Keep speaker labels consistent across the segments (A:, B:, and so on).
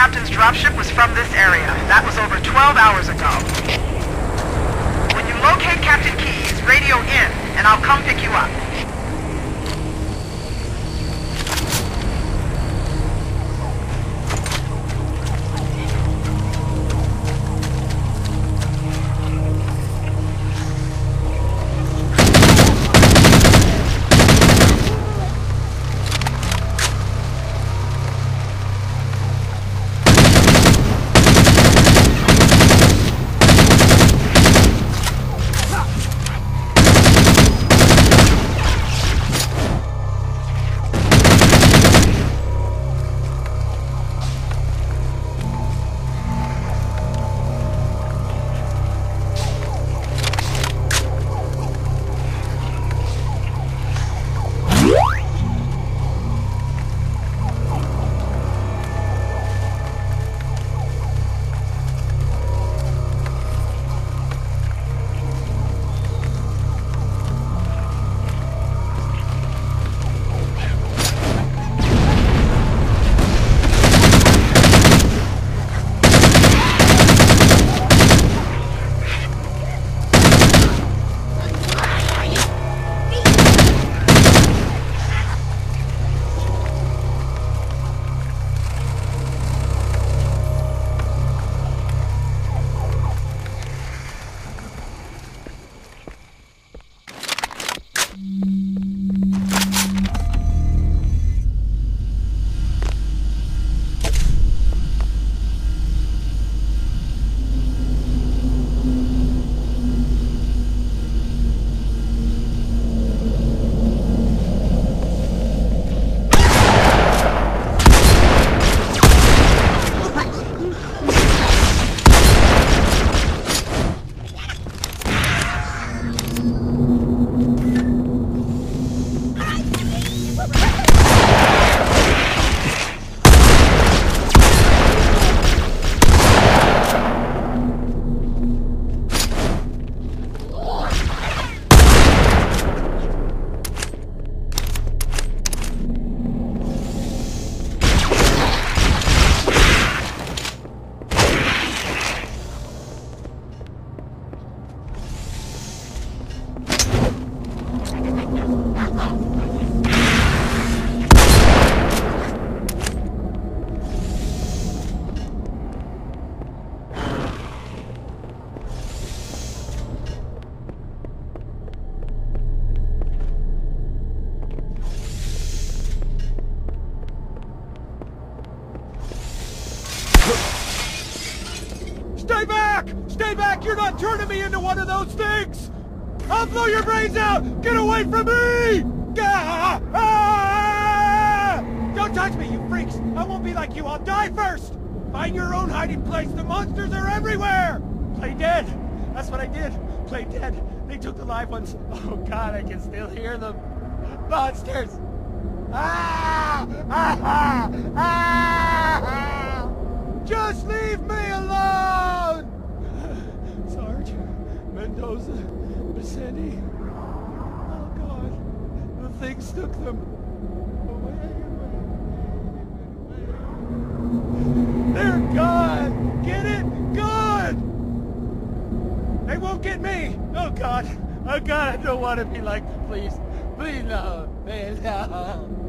A: captain's dropship was from this area. That was over 12 hours ago. When you locate Captain Keyes, radio in, and I'll come pick you up.
B: Blow your brains out! Get away from me! Ah! Don't touch me, you freaks! I won't be like you, I'll die first! Find your own hiding place, the monsters are everywhere! Play dead! That's what I did! Play dead! They took the live ones! Oh god, I can still hear them! Monsters! Ah! Ah! ah! Just leave me alone! Sarge, Mendoza, Bisenti. Oh God, the things took them away. They're gone! Get it? Good! They won't get me! Oh God! Oh God, I don't want to be like, please, please no, please no.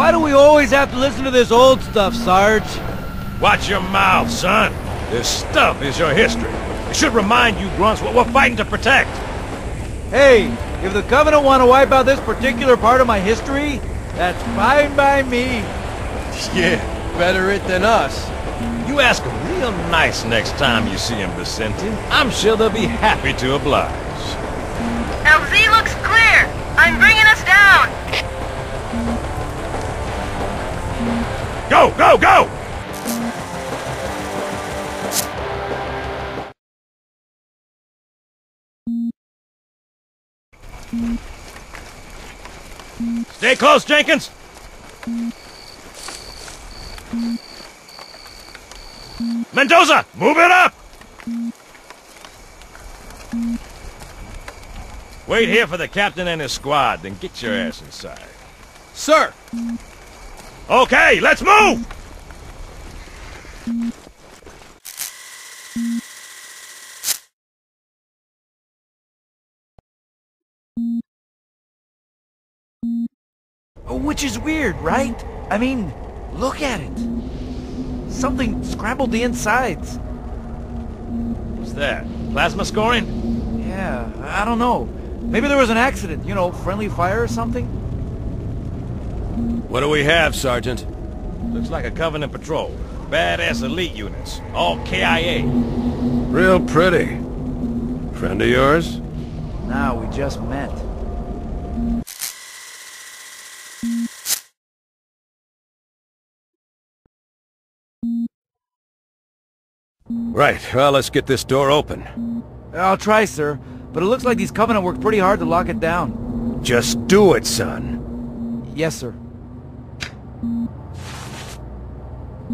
C: Why do we always have to listen to this old stuff, Sarge?
D: Watch your mouth, son. This stuff is your history. It should remind you grunts what we're fighting to protect.
C: Hey, if the Covenant want to wipe out this particular part of my history, that's fine by me.
E: Yeah, better it than us.
D: You ask them real nice next time you see them, Bisenti. I'm sure they'll be happy to oblige.
A: LZ looks clear. I'm bringing us down.
D: Go, go, go! Stay close, Jenkins! Mendoza, move it up! Wait here for the captain and his squad, then get your ass inside.
E: Sir!
D: Okay, let's move!
C: Which is weird, right? I mean, look at it. Something scrambled the insides.
D: What's that? Plasma scoring?
C: Yeah, I don't know. Maybe there was an accident, you know, friendly fire or something?
E: What do we have, Sergeant?
D: Looks like a Covenant patrol. Badass elite units. All KIA.
E: Real pretty. Friend of yours?
C: Nah, we just met.
E: Right, well, let's get this door open.
C: I'll try, sir. But it looks like these Covenant worked pretty hard to lock it down.
E: Just do it, son.
C: Yes, sir. I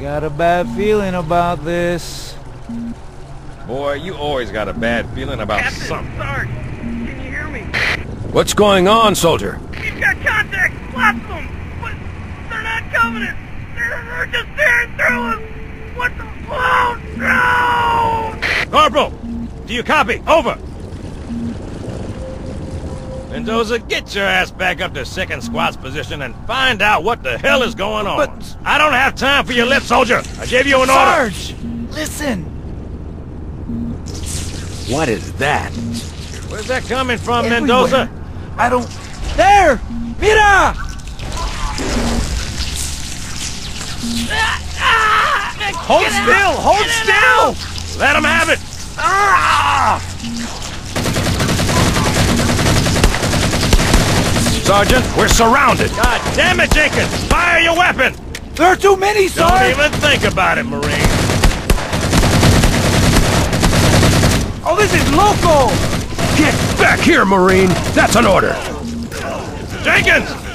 C: got a bad feeling about this.
D: Boy, you always got a bad feeling about something.
A: Sarge, can you hear me?
E: What's going on, soldier?
A: He's got contacts, lots of them, but they're not Covenant. They're, they're just tearing through us. What the? Oh no!
D: Corporal! Do you copy? Over! Mendoza, get your ass back up to second squad's position and find out what the hell is going on.
C: But-
D: I don't have time for your lip, soldier. I gave you an order.
C: Sarge! Listen!
E: What is that?
D: Where's that coming from,
C: Everywhere.
D: Mendoza?
C: I don't... There! Mira!
D: Hold still! Hold still! Let him have it!
E: Sergeant, we're surrounded!
D: God damn it, Jenkins! Fire your weapon!
C: There are too many,
D: Don't even think about it, Marine.
C: This is local!
E: Get back here, Marine! That's an order!
D: Jenkins!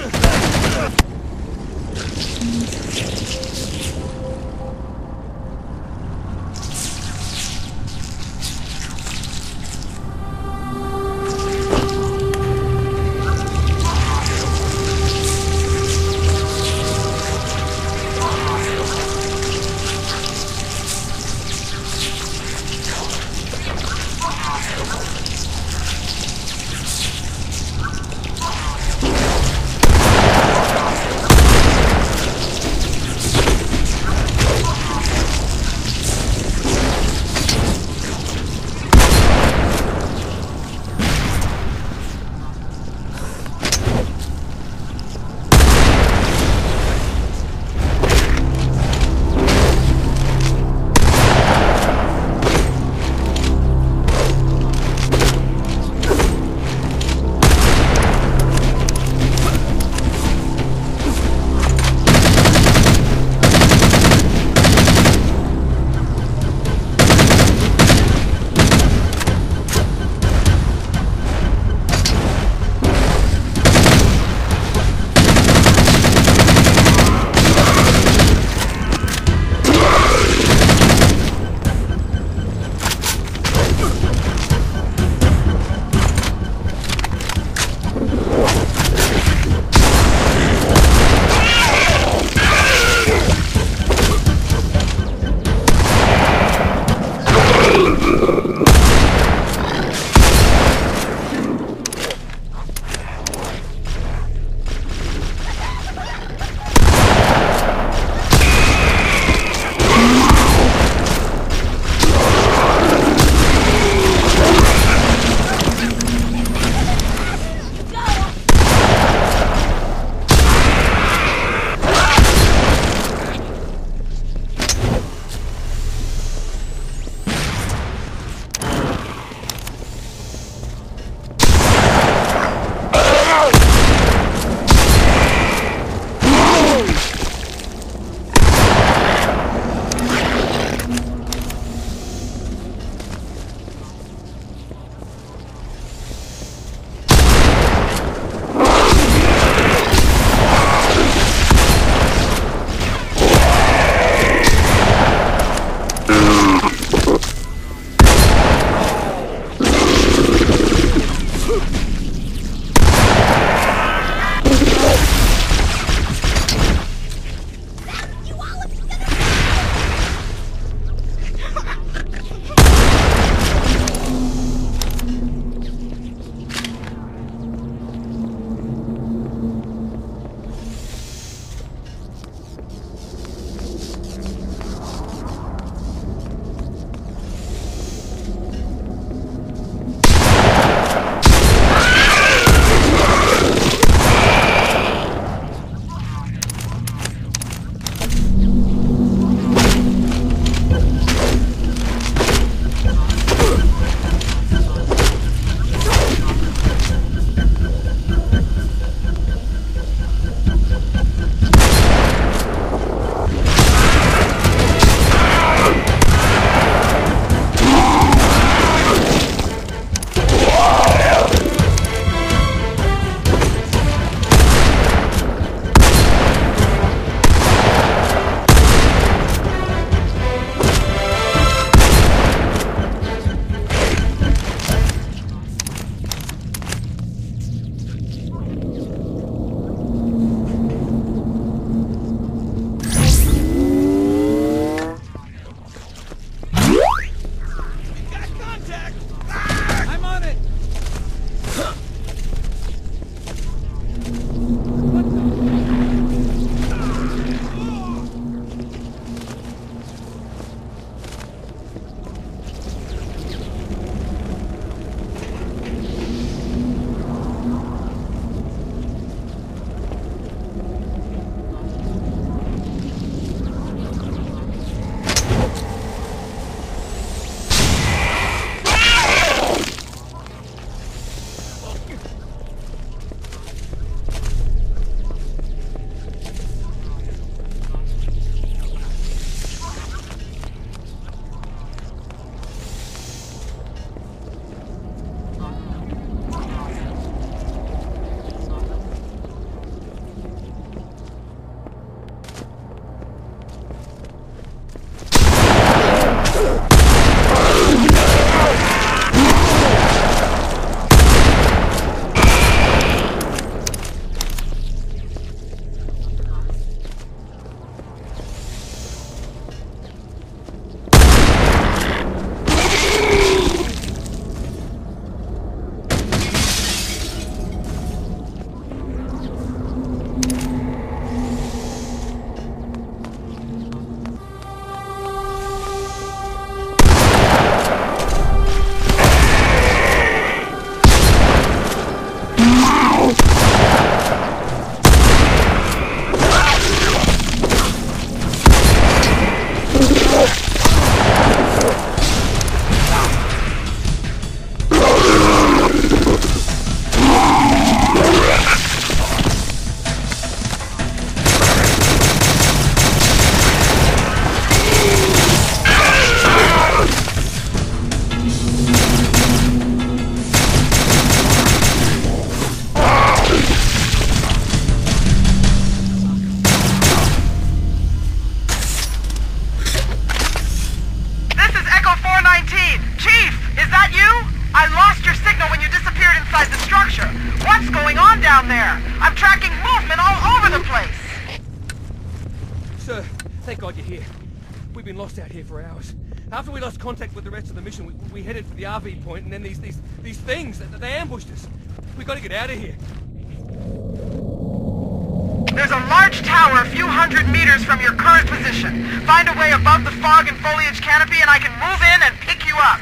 B: Lost out here for hours. After we lost contact with the rest of the mission, we, we headed for the RV point, and then these these these things they ambushed us. We got to get out of here.
A: There's a large tower a few hundred meters from your current position. Find a way above the fog and foliage canopy and I can move in and pick you up.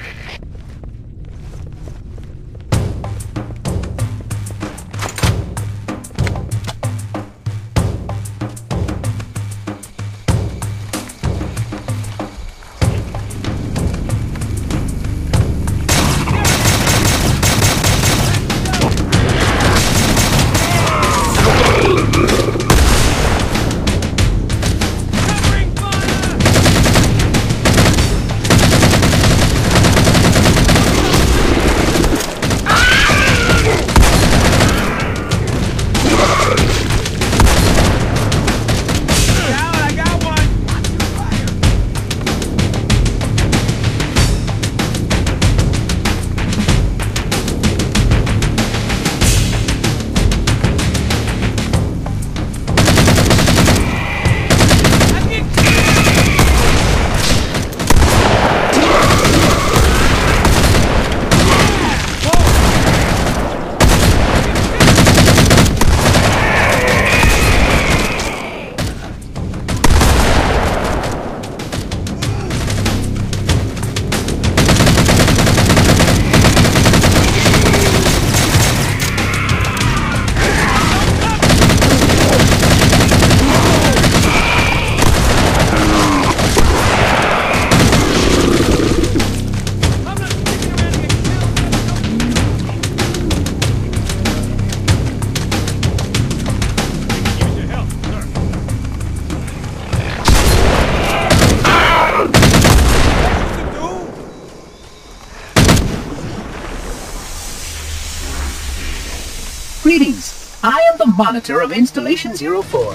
F: Greetings. I am the monitor of Installation 04.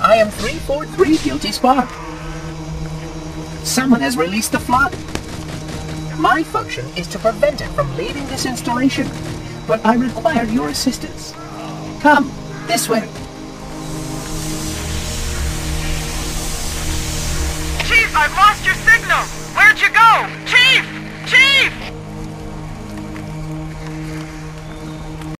F: I am 343 Guilty Spark. Someone has released the flood. My function is to prevent it from leaving this installation, but I require your assistance. Come, this way.
A: Chief, I've lost your signal. Where'd you go? Chief! Chief!